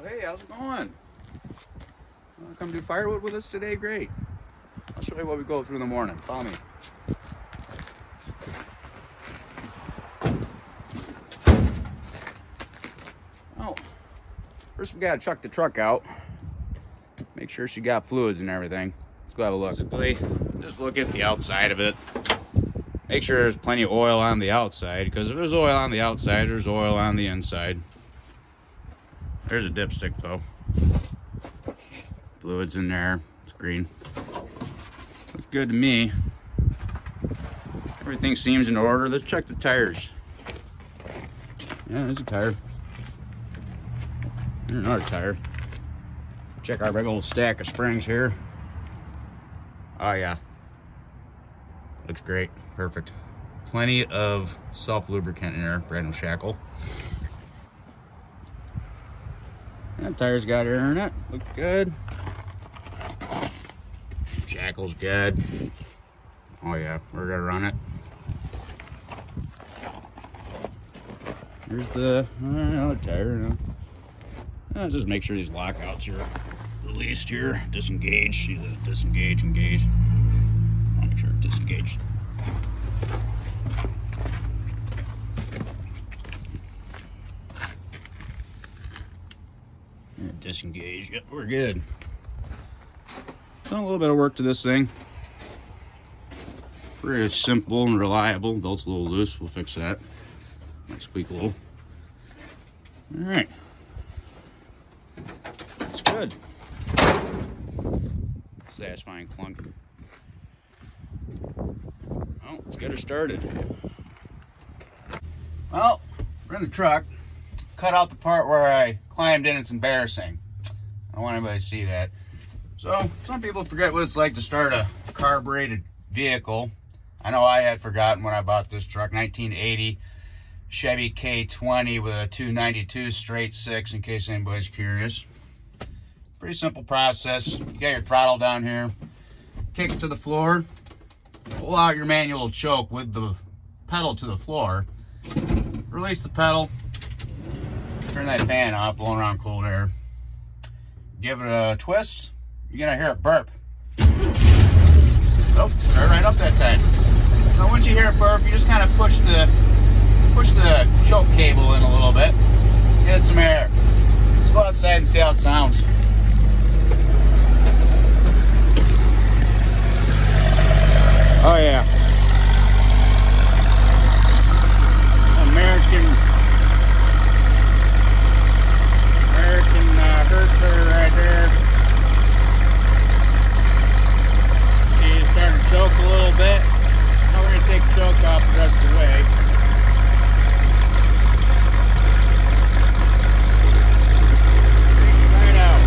Oh, hey, how's it going? Wanna come do firewood with us today? Great. I'll show you what we go through in the morning. Follow me. Oh, first we gotta chuck the truck out. Make sure she got fluids and everything. Let's go have a look. Basically, just look at the outside of it. Make sure there's plenty of oil on the outside, because if there's oil on the outside, there's oil on the inside. There's a dipstick though. Fluids in there. It's green. Looks good to me. Everything seems in order. Let's check the tires. Yeah, there's a tire. There's another tire. Check our big old stack of springs here. Oh yeah. Looks great. Perfect. Plenty of self-lubricant in there. Brand new shackle. That tire's got air in it. Looks good. Shackle's good. Oh yeah, we're gonna run it. Here's the uh, tire. Just make sure these lockouts are released here. Disengage. Disengage, engage. Make sure it's disengage. Yep, we're good. Done a little bit of work to this thing. Pretty simple and reliable. Belt's a little loose. We'll fix that. Might squeak a little. All right. That's good. Satisfying clunk. Well, let's get her started. Well, we're in the truck. Cut out the part where I climbed in. It's embarrassing. I don't want anybody to see that. So, some people forget what it's like to start a carbureted vehicle. I know I had forgotten when I bought this truck, 1980 Chevy K20 with a 292 straight six, in case anybody's curious. Pretty simple process. You got your throttle down here, kick it to the floor, pull out your manual choke with the pedal to the floor, release the pedal, turn that fan off, blowing around cold air. Give it a twist, you're gonna hear it burp. Oh, start right up that time. Now once you hear it burp, you just kind of push the push the choke cable in a little bit, get some air. Let's go outside and see how it sounds. Oh yeah. American American uh, Hertzer right there. She's starting to choke a little bit. Now we're gonna take the choke off the rest of the way. Right out.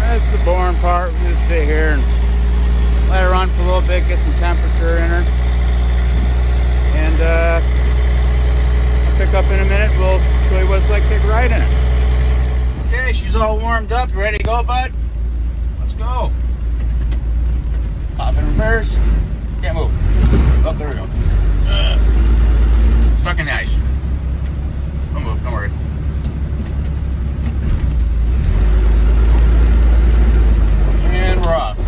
That's the boring part. We're gonna sit here and let her run for a little bit, get some temperature in her. And uh, I'll up in a minute. We'll show you what it's like take a ride in it. Okay, she's all warmed up. You ready to go, bud? Let's go. Pop in reverse. Can't move. Oh, there we go. Uh, stuck in the ice. Don't move, don't worry. And we're off.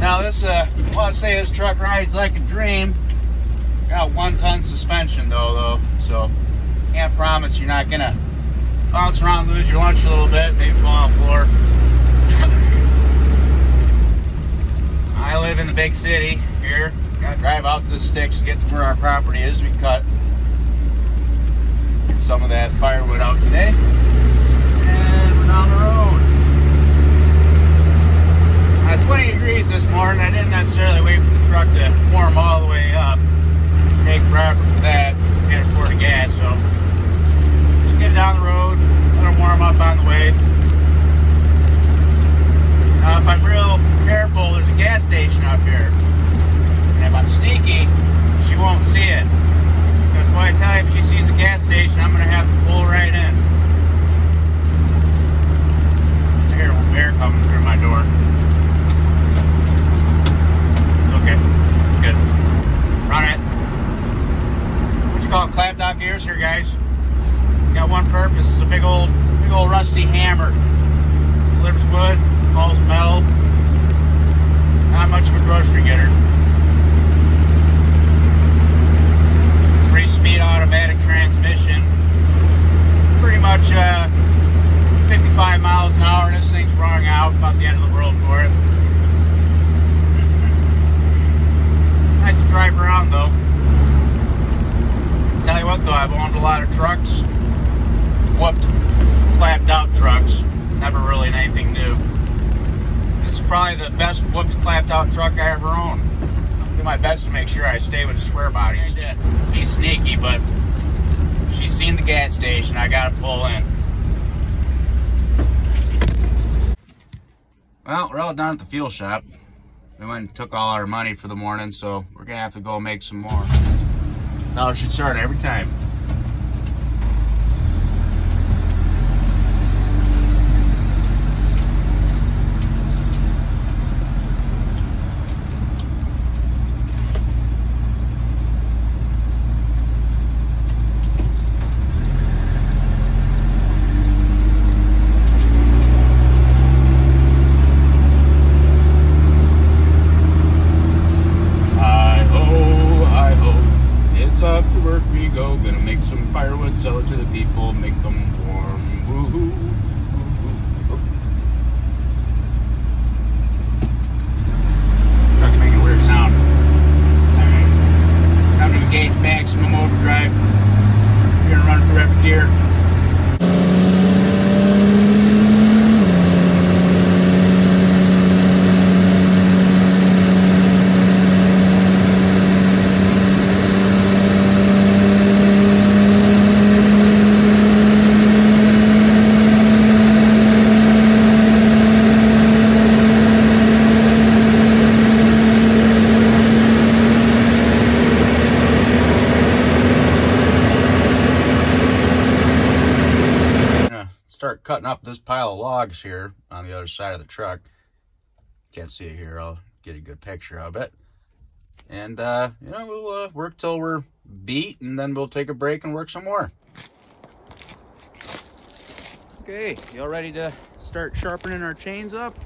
Now this, uh, I say this truck rides like a dream. Got one ton suspension though, though, promise you're not gonna bounce around, lose your lunch a little bit, maybe fall on the floor. I live in the big city here. Gotta drive out to the sticks to get to where our property is. We cut some of that firewood out today. And we're down the road. Uh, 20 degrees this morning. I didn't necessarily wait for the truck to warm all the way up. Take forever for that. Can't afford the gas, so just get down the road, let them warm up on the way. Now, if I'm real careful, there's a gas station up here. And if I'm sneaky, she won't see it. Because boy, I tell you, if she sees a gas station, I'm going to have to pull right in. I hear air coming through my door. Okay, good. Run it. What you call it, clap dog gears here, guys? got one purpose. It's a big old, big old rusty hammer. Delivers wood, hauls metal. Not much of a grocery getter. Three-speed automatic transmission. Pretty much uh, 55 miles an hour. This thing's running out. About the end of the world for it. Nice to drive around though. Tell you what though, I've owned a lot of trucks. Whooped, clapped out trucks. Never really anything new. This is probably the best whooped, clapped out truck I ever owned. I'll do my best to make sure I stay with the square bodies. Be sneaky, but she's seen the gas station. I gotta pull in. Well, we're all done at the fuel shop. We went and took all our money for the morning, so we're gonna have to go make some more. Dollar should start every time. Hi ho, hi ho. It's off to work we go. Gonna make some firewood, sell it to the people, make them warm. Woohoo. woohoo. Truck making a weird sound. Alright. Time to engage maximum overdrive. We're gonna run through every gear. gonna start cutting up this pile of logs here on the other side of the truck. Can't see it here. I'll get a good picture of it. And, uh, you know, we'll uh, work till we're beat and then we'll take a break and work some more. Okay, y'all ready to start sharpening our chains up?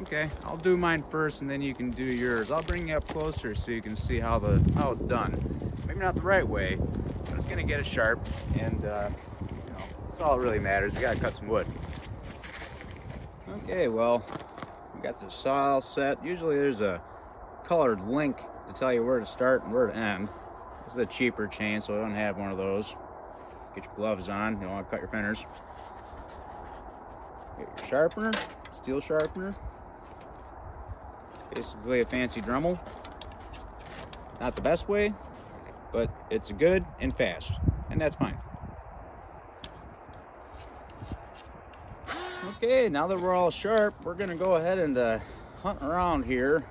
Okay, I'll do mine first and then you can do yours. I'll bring you up closer so you can see how the how it's done. Maybe not the right way, but it's gonna get it sharp and uh, you know, that's all that really matters. You gotta cut some wood. Okay, well, we got the saw all set. Usually there's a colored link to tell you where to start and where to end. This is a cheaper chain, so I don't have one of those. Get your gloves on, you don't want to cut your fingers. Get your sharpener, steel sharpener. Basically a fancy Dremel. Not the best way, but it's good and fast, and that's fine. Okay, now that we're all sharp, we're gonna go ahead and uh, hunt around here.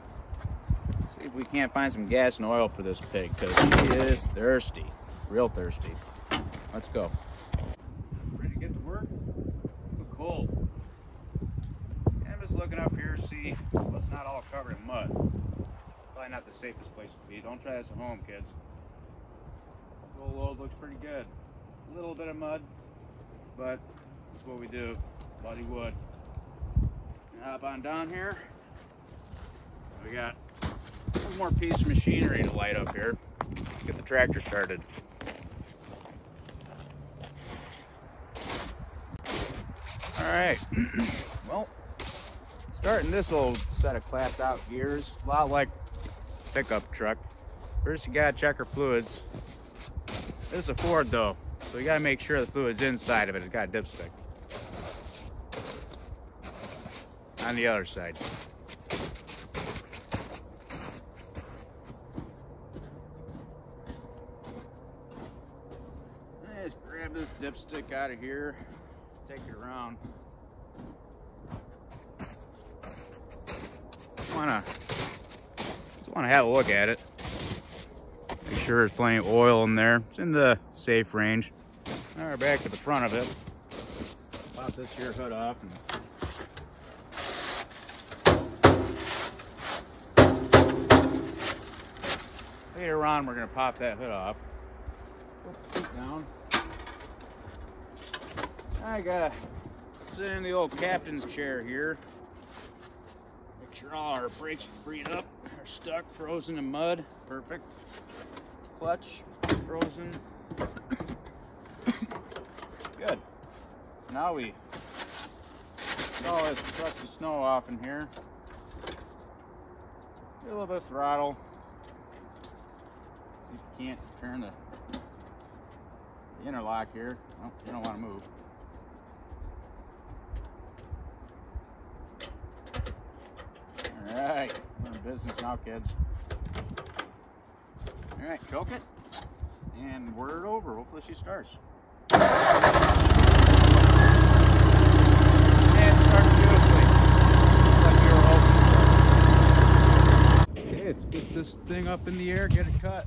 See if we can't find some gas and oil for this pig, because he is thirsty, real thirsty. Let's go. Ready to get to work? Look cold. I'm just looking up here, see what's not all covered in mud. Probably not the safest place to be. Don't try this at home, kids. This old load looks pretty good. A little bit of mud, but that's what we do. Bloody wood. Hop on down here. We got one more piece of machinery to light up here. Get the tractor started. All right. well, starting this old set of clapped out gears, a lot like pickup truck. First, you gotta check her fluids. This is a Ford though, so you gotta make sure the fluid's inside of it. It's got a dipstick. On the other side. Let's grab this dipstick out of here, take it around. Just wanna, just wanna have a look at it. Make sure there's plenty of oil in there. It's in the safe range. Now we're back to the front of it. Pop this here hood off and Later on, we're gonna pop that hood off. Put down. I gotta sit in the old captain's chair here. Make sure all our brakes are freed up. Are stuck, frozen in mud. Perfect. Clutch, frozen. Good. Now we all this crusty snow off in here. Get a little bit of throttle. Can't turn the, the interlock here. Oh, you don't want to move. All right, we're in business now, kids. All right, choke it and it over. Hopefully she starts. Okay, let's get this thing up in the air, get it cut.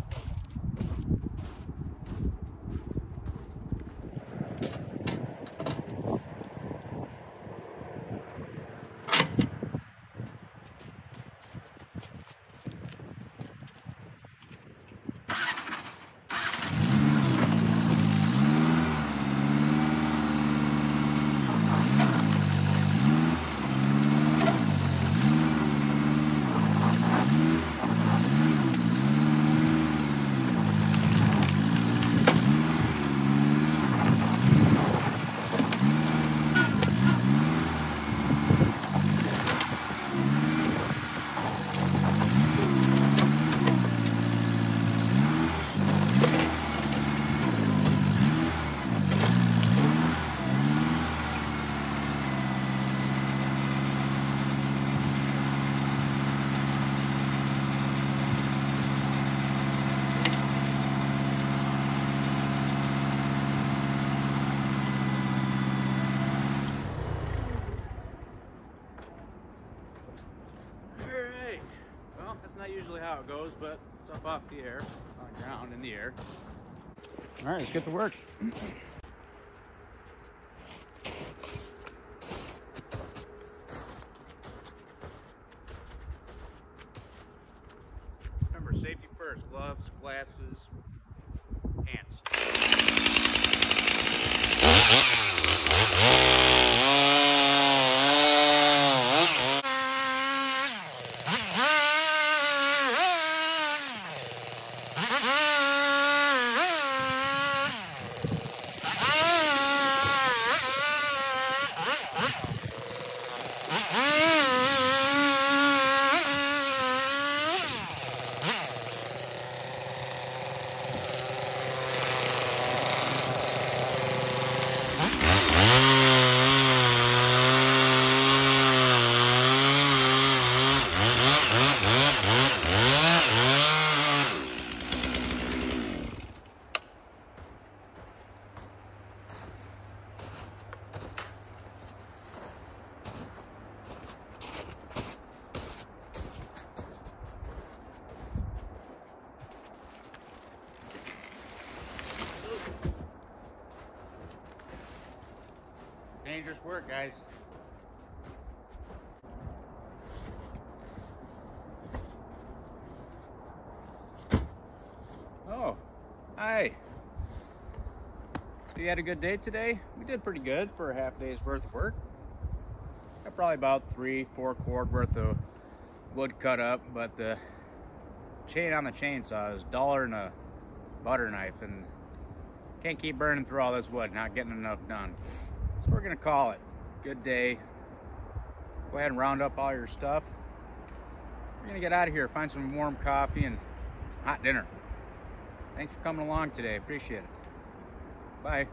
Alright. Well, that's not usually how it goes, but it's up off the air, on ground, in the air. Alright, let's get to work. work, guys. Oh, hi. You had a good day today? We did pretty good for a half day's worth of work. Got probably about three, four cord worth of wood cut up, but the chain on the chainsaw is duller than a butter knife and can't keep burning through all this wood, not getting enough done. So we're gonna call it. Good day. Go ahead and round up all your stuff. We're gonna get out of here, find some warm coffee and hot dinner. Thanks for coming along today. Appreciate it. Bye.